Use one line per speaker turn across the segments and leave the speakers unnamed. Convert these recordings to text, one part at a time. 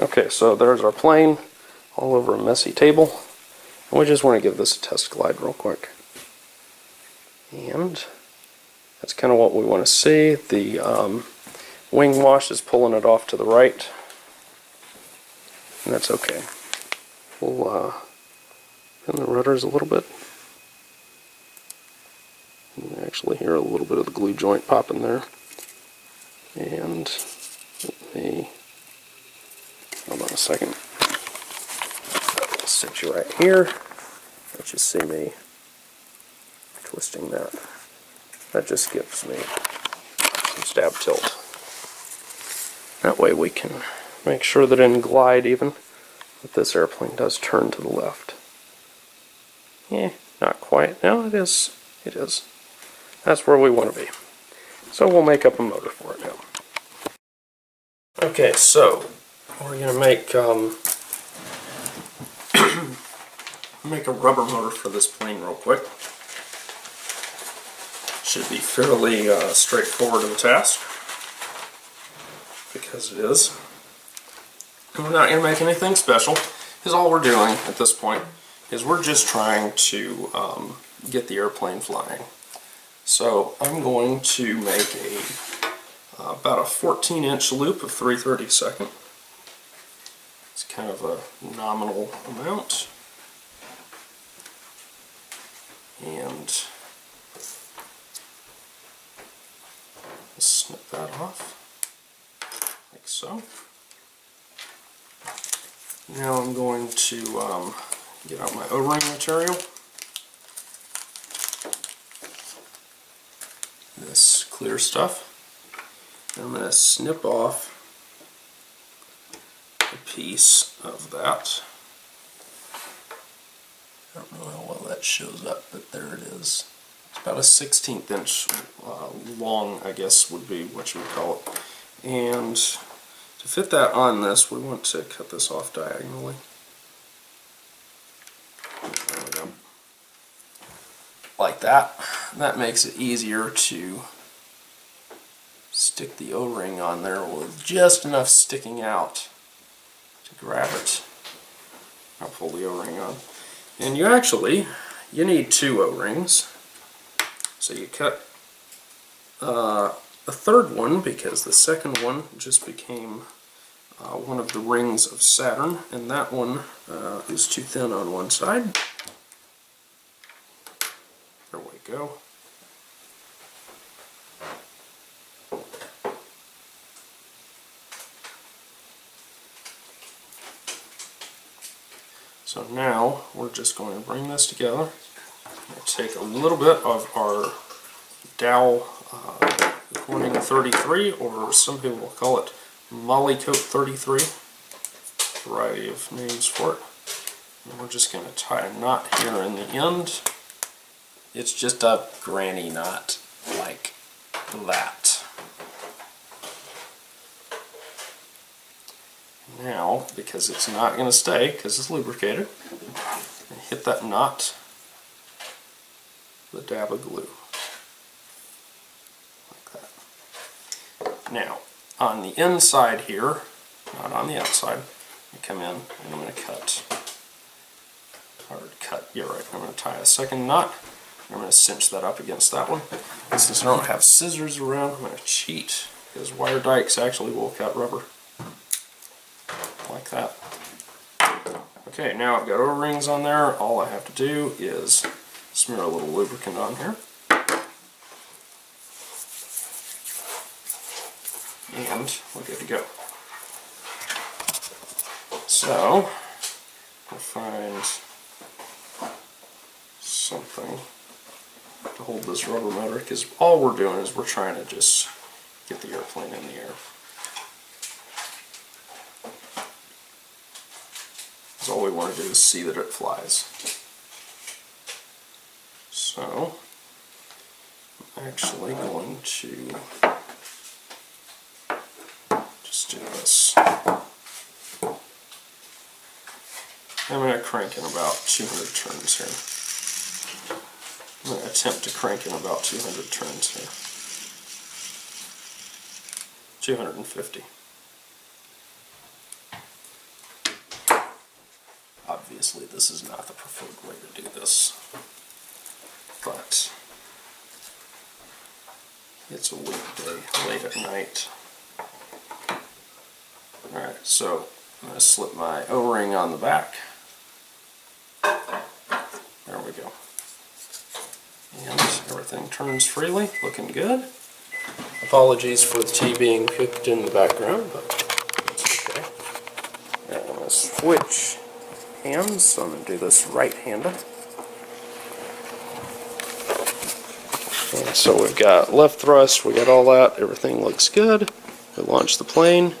Okay, so there's our plane all over a messy table. And we just want to give this a test glide real quick. And that's kind of what we want to see. The um, wing wash is pulling it off to the right. And that's okay. We'll uh, pin the rudders a little bit. You can actually hear a little bit of the glue joint popping there. And let me, hold on a second. I'll sit you right here. Let you see me twisting that. That just gives me some stab tilt. That way we can make sure that in glide even, that this airplane does turn to the left. Yeah, not quite. No, it is. It is. That's where we want to be. So we'll make up a motor for it now. Okay, so we're going to make um, make a rubber motor for this plane real quick. Should be fairly uh, straightforward of a task because it is. And we're not to make anything special because all we're doing at this point is we're just trying to um, get the airplane flying. So I'm going to make a uh, about a 14 inch loop of 3 second. It's kind of a nominal amount. And snip that off, like so. Now I'm going to um, get out my O-ring material. This clear stuff. I'm going to snip off piece of that. I don't know how well that shows up, but there it is. It's about a 16th inch uh, long, I guess would be what you would call it. And to fit that on this, we want to cut this off diagonally. There we go. Like that. That makes it easier to stick the O-ring on there with just enough sticking out to grab it. I'll pull the O-ring on. And you actually, you need two O-rings. So you cut uh, a third one because the second one just became uh, one of the rings of Saturn, and that one uh, is too thin on one side. There we go. So now we're just going to bring this together. We'll take a little bit of our Dow uh, Corning 33, or some people will call it Molykote 33. Variety of names for it. And we're just going to tie a knot here in the end. It's just a granny knot like that. Now, because it's not going to stay, because it's lubricated, hit that knot with a dab of glue. Like that. Now, on the inside here, not on the outside, I come in and I'm going to cut, or cut, yeah right, I'm going to tie a second knot. I'm going to cinch that up against that one. And since I don't have scissors around, I'm going to cheat, because wire dikes actually will cut rubber. That. Okay, now I've got O-rings on there. All I have to do is smear a little lubricant on here. And we're good to go. So, we'll find something to hold this rubber motor because all we're doing is we're trying to just get the airplane in the air. Because all we want to do is see that it flies. So, I'm actually going to just do this. I'm going to crank in about 200 turns here. I'm going to attempt to crank in about 200 turns here. 250. Obviously, this is not the preferred way to do this, but it's a weekday late at night. Alright, so I'm going to slip my O-ring on the back. There we go. And everything turns freely, looking good. Apologies for the tea being cooked in the background, but okay. I'm going to switch hands, so I'm going to do this right-handed. And so we've got left thrust, we got all that, everything looks good. We launch the plane,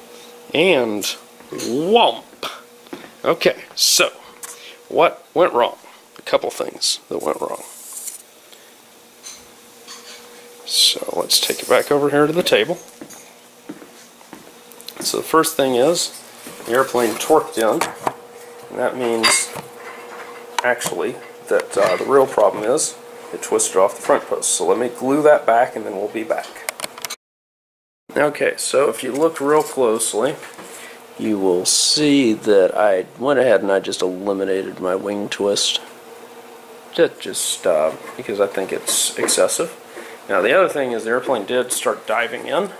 and whomp! Okay, so what went wrong? A couple things that went wrong. So let's take it back over here to the table. So the first thing is the airplane torqued in, and that means actually that uh, the real problem is it twisted off the front post. So let me glue that back and then we'll be back. Okay, so if you look real closely, you will see that I went ahead and I just eliminated my wing twist. Just, just uh, because I think it's excessive. Now the other thing is the airplane did start diving in.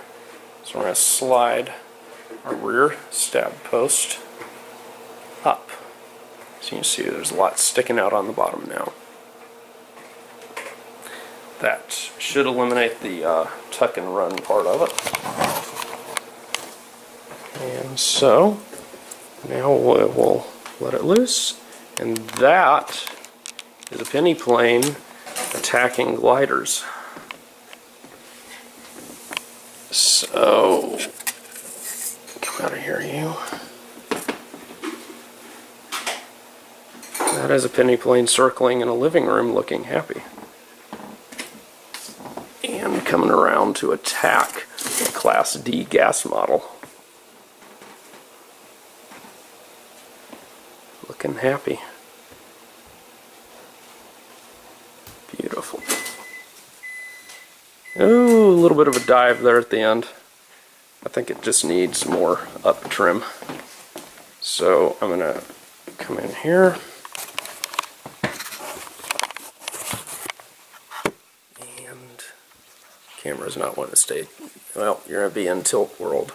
So we're going to slide our rear stab post up. So you can see there's a lot sticking out on the bottom now. That should eliminate the uh, tuck and run part of it. And so, now we'll let it loose. And that is a penny plane attacking gliders. So, come out of here, you. That is a penny plane circling in a living room looking happy And coming around to attack Class D gas model. Looking happy. Beautiful. Ooh, a little bit of a dive there at the end. I think it just needs more up trim. So I'm going to come in here. Camera's not wanting to stay. Well, you're going to be in tilt world.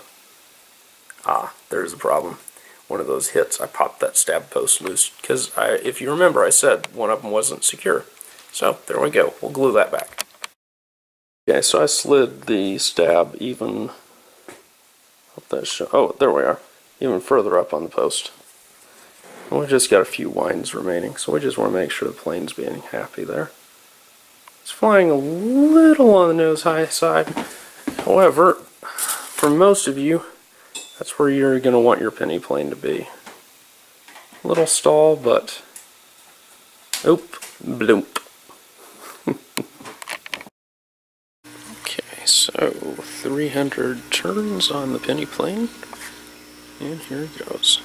Ah, there's the problem. One of those hits, I popped that stab post loose because I if you remember, I said one of them wasn't secure. So there we go. We'll glue that back. Okay, so I slid the stab even. Oh, there we are. Even further up on the post. And we've just got a few winds remaining, so we just want to make sure the plane's being happy there. It's flying a little on the nose high side. However, for most of you, that's where you're going to want your penny plane to be. A little stall, but oop, bloop. okay, so 300 turns on the penny plane, and here it goes.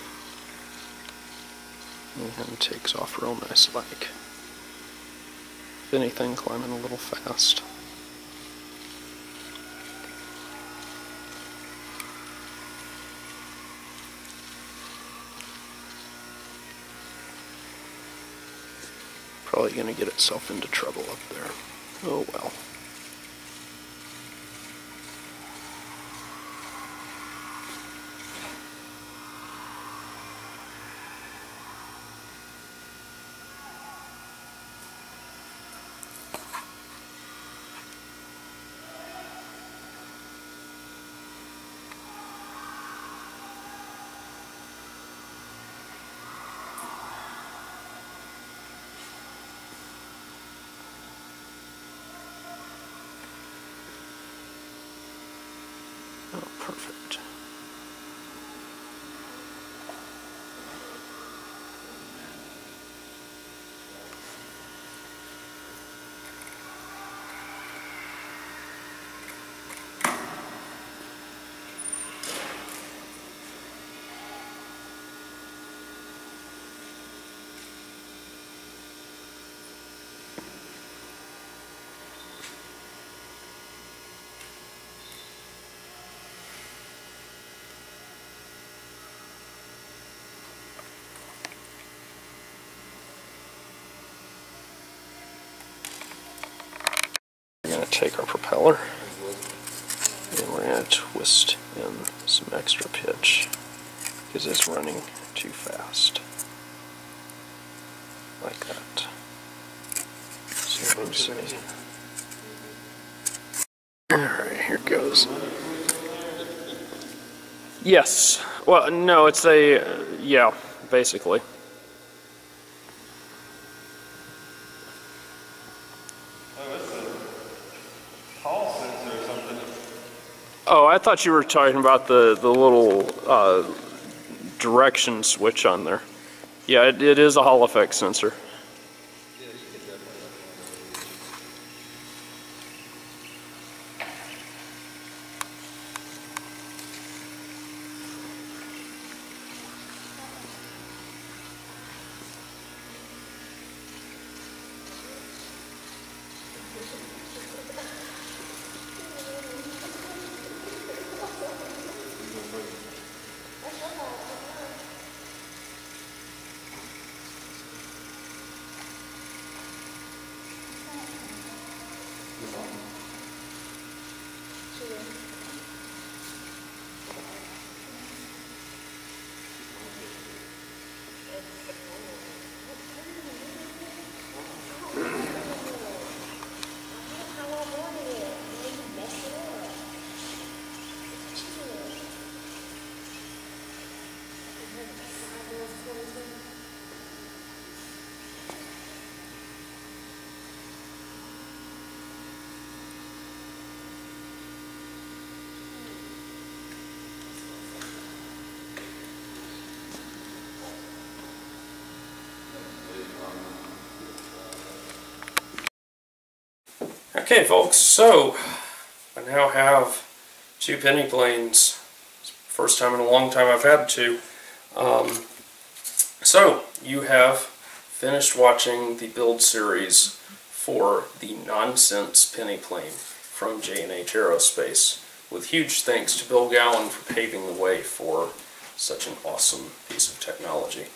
And takes off real nice like if anything, climbing a little fast. Probably going to get itself into trouble up there. Oh well. Twist in some extra pitch because it's running too fast. Like that. So let me see. Alright, here goes. Yes. Well, no, it's a, uh, yeah, basically. Oh, I thought you were talking about the, the little uh, direction switch on there. Yeah, it, it is a Hall effect sensor. Okay folks, so I now have two penny planes. First time in a long time I've had two. Um, so you have finished watching the build series for the Noncents penny plane from J&H Aerospace with huge thanks to Bill Gowan for paving the way for such an awesome piece of technology.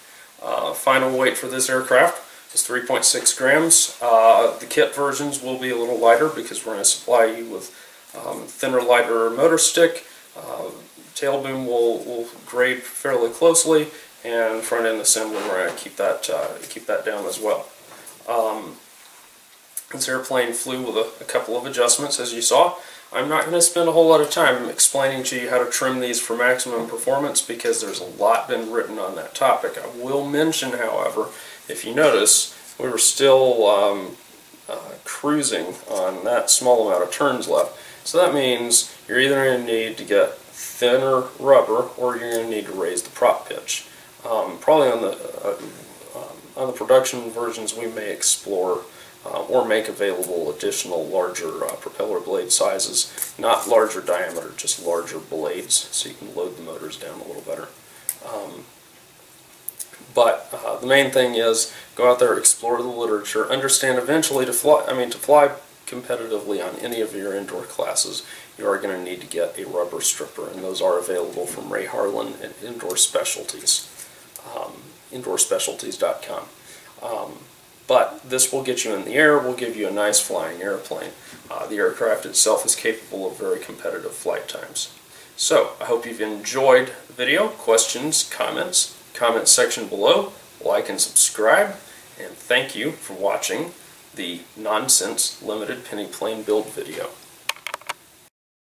Uh, final weight for this aircraft is 3.6 grams. Uh, the kit versions will be a little lighter because we're going to supply you with um, thinner, lighter motor stick. Uh, tail boom will, will grade fairly closely, and front end assembly we're going to keep that uh, keep that down as well. Um, this airplane flew with a, a couple of adjustments, as you saw. I'm not going to spend a whole lot of time explaining to you how to trim these for maximum performance because there's a lot been written on that topic. I will mention, however, if you notice, we were still um, uh, cruising on that small amount of turns left. So that means you're either going to need to get thinner rubber or you're going to need to raise the prop pitch. Um, probably on the uh, um, on the production versions we may explore uh, or make available additional larger uh, propeller blade sizes, not larger diameter, just larger blades so you can load the motors down a little better. Um, but uh, the main thing is go out there, explore the literature, understand eventually to fly. I mean, to fly competitively on any of your indoor classes, you are going to need to get a rubber stripper, and those are available from Ray Harlan at Indoor Specialties, um, indoorspecialties.com. Um, but this will get you in the air, will give you a nice flying airplane. Uh, the aircraft itself is capable of very competitive flight times. So, I hope you've enjoyed the video. Questions, comments, comment section below, like and subscribe, and thank you for watching the Noncents Limited Penny Plane Build video.